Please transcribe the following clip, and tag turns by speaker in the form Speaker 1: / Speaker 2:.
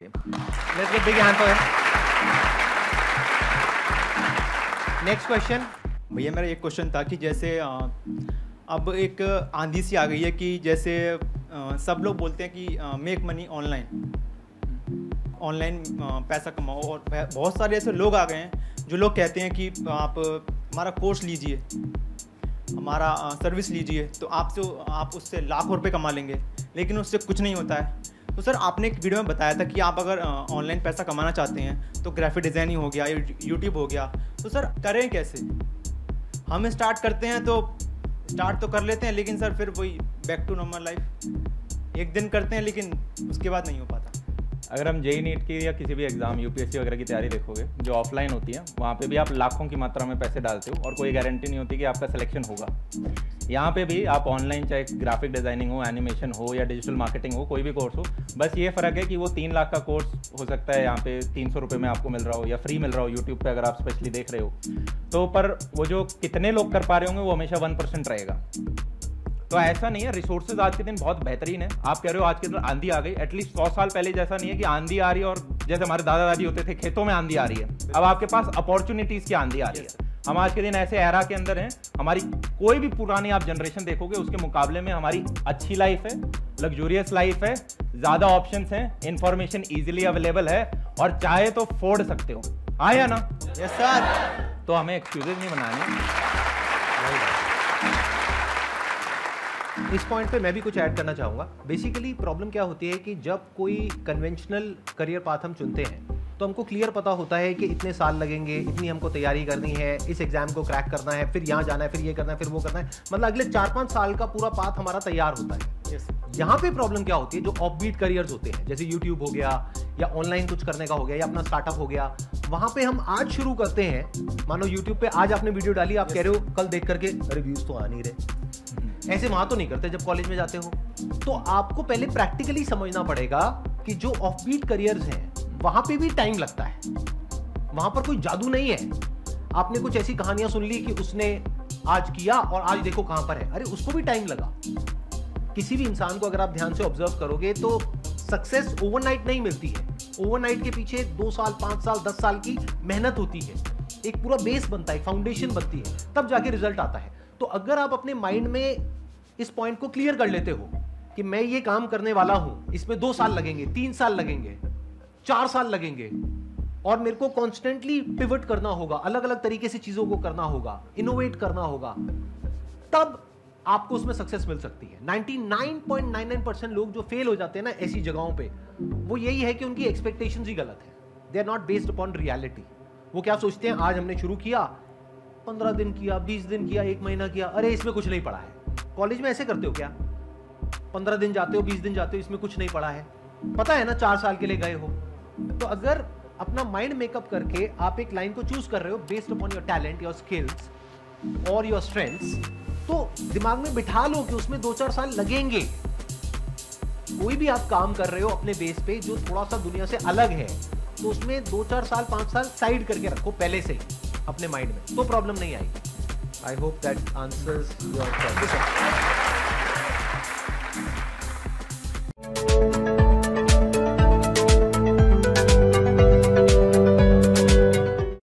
Speaker 1: Let's get big hand for him. Next question.
Speaker 2: भैया, मेरा एक क्वेश्चन था कि जैसे अब एक आंधी सी आ गई है कि जैसे सब लोग बोलते हैं कि मेक मनी ऑनलाइन ऑनलाइन पैसा कमाओ और बहुत सारे ऐसे लोग आ गए हैं जो लोग कहते हैं कि आप, हमारा कोर्स लीजिए, हमारा सर्विस लीजिए तो आपसे आप उससे लाखों रुपए कमा लेंगे, लेकिन उससे कुछ नहीं होता है तो सर, आपने एक वीडियो में बताया था कि आप अगर ऑनलाइन पैसा कमाना चाहते हैं तो ग्राफिक डिज़ाइनिंग हो गया यूट्यूब हो गया। तो सर, करें कैसे? हम स्टार्ट करते हैं तो स्टार्ट तो कर लेते हैं, लेकिन सर, फिर वही बैक टू नॉर्मल लाइफ एक दिन करते हैं, लेकिन उसके बाद नहीं हो पाता।
Speaker 3: अगर हम जेई नीट की या किसी भी एग्ज़ाम यूपीएससी वगैरह की तैयारी देखोगे, जो ऑफलाइन होती है, वहाँ पे भी आप लाखों की मात्रा में पैसे डालते हो और कोई गारंटी नहीं होती कि आपका सिलेक्शन होगा। यहाँ पे भी आप ऑनलाइन चाहे ग्राफिक डिज़ाइनिंग हो एनिमेशन हो या डिजिटल मार्केटिंग हो, कोई भी कोर्स हो, बस ये फ़र्क है कि वो तीन लाख का कोर्स हो सकता है यहाँ पे तीन सौ रुपये में आपको मिल रहा हो या फ्री मिल रहा हो यूट्यूब पर अगर आप स्पेशली देख रहे हो। तो पर वो जो कितने लोग कर पा रहे होंगे, वो हमेशा वन परसेंट रहेगा। तो ऐसा नहीं है रिसोर्सेज आज के दिन बहुत बेहतरीन है। आप कह रहे हो आज के दिन आंधी आ गई एटलीस्ट सौ साल पहले जैसा नहीं है कि आंधी आ रही है और जैसे हमारे दादा दादी होते थे खेतों में आंधी आ रही है। अब आपके पास अपॉर्चुनिटीज़ की आंधी आ रही है। हम आज के दिन ऐसे एरा के अंदर हैं हमारी कोई भी पुरानी आप जनरेशन देखोगे उसके मुकाबले में हमारी अच्छी लाइफ है लग्जूरियस लाइफ है ज़्यादा ऑप्शन हैं इंफॉर्मेशन इजीली अवेलेबल है और चाहे तो फोड़ सकते हो। आया ना?
Speaker 2: यस सर
Speaker 3: तो हमें एक्सक्यूजेज नहीं बनाने।
Speaker 1: इस पॉइंट पे मैं भी कुछ ऐड करना चाहूँगा। बेसिकली प्रॉब्लम क्या होती है कि जब कोई कन्वेंशनल करियर पाथ हम चुनते हैं तो हमको क्लियर पता होता है कि इतने साल लगेंगे इतनी हमको तैयारी करनी है इस एग्ज़ाम को क्रैक करना है फिर यहाँ जाना है फिर ये करना है फिर वो करना है। मतलब अगले चार पाँच साल का पूरा पाथ हमारा तैयार होता है। यहाँ पे प्रॉब्लम क्या होती है? जो ऑफबीट करियर्स होते हैं जैसे यूट्यूब हो गया या ऑनलाइन कुछ करने का हो गया या अपना स्टार्टअप हो गया वहाँ पे हम आज शुरू करते हैं। मानो यूट्यूब पे आज आपने वीडियो डाली आप कह रहे हो कल देख करके रिव्यूज़ तो आ नहीं रहे. ऐसे वहाँ तो नहीं करते जब कॉलेज में जाते हो। तो आपको पहले प्रैक्टिकली समझना पड़ेगा कि जो ऑफबीट करियर्स हैं वहाँ पे भी टाइम लगता है। वहाँ पर कोई जादू नहीं है। आपने कुछ ऐसी कहानियाँ सुन ली कि उसने आज किया और आज देखो कहाँ पर है। अरे उसको भी टाइम लगा। किसी भी इंसान को अगर आप ध्यान से ऑब्ज़र्व करोगे तो सक्सेस ओवरनाइट नहीं मिलती है। ओवरनाइट के पीछे दो साल, पाँच साल, दस साल की मेहनत होती है। एक पूरा बेस बनता है फाउंडेशन बनती है, तब जाके रिज़ल्ट आता है। तो अगर आप अपने माइंड में इस पॉइंट को क्लियर कर लेते हो कि मैं ये काम करने वाला हूँ, इसमें दो साल लगेंगे, तीन साल लगेंगे, चार साल लगेंगे, और मेरे को कॉन्स्टेंटली पिवट करना होगा अलग अलग तरीके से चीज़ों को करना होगा इनोवेट करना होगा, तब आपको उसमें सक्सेस मिल सकती है। 99.99 परसेंट लोग जो फेल हो जाते हैं ना ऐसी जगहों पे, वो यही है कि उनकी एक्सपेक्टेशन ही गलत है। They are not based upon reality वो क्या सोचते हैं, आज हमने शुरू किया, पंद्रह दिन किया, बीस दिन किया, एक महीना किया, अरे इसमें कुछ नहीं पड़ा है। कॉलेज में ऐसे करते हो क्या? पंद्रह दिन जाते हो, बीस दिन जाते हो, इसमें कुछ नहीं पड़ा है। पता है ना, चार साल के लिए गए हो। तो अगर अपना माइंड मेकअप करके आप एक लाइन को चूज़ कर रहे हो based upon your talent your skills और योर स्ट्रेंथ्स तो दिमाग में बिठा लो कि उसमें दो चार साल लगेंगे। कोई भी आप काम कर रहे हो अपने बेस पे जो थोड़ा सा दुनिया से अलग है तो उसमें दो चार साल, पाँच साल साइड करके रखो पहले से अपने माइंड में तो प्रॉब्लम नहीं आएगी। I hope that answers your